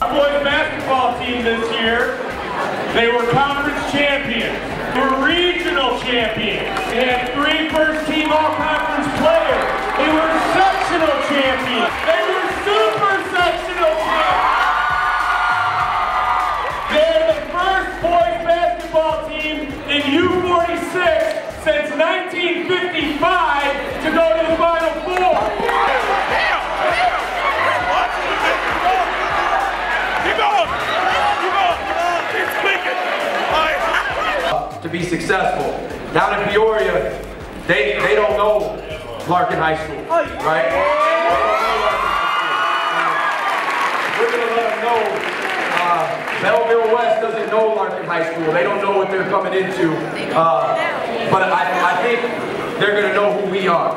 Our boys basketball team this year, they were conference champions. They were regional champions. They had three first team all conference players. To be successful. Down in Peoria, they they don't know Larkin High School, right? We're gonna let them know. Uh, Belleville West doesn't know Larkin High School. They don't know what they're coming into. Uh, but I, I think they're gonna know who we are.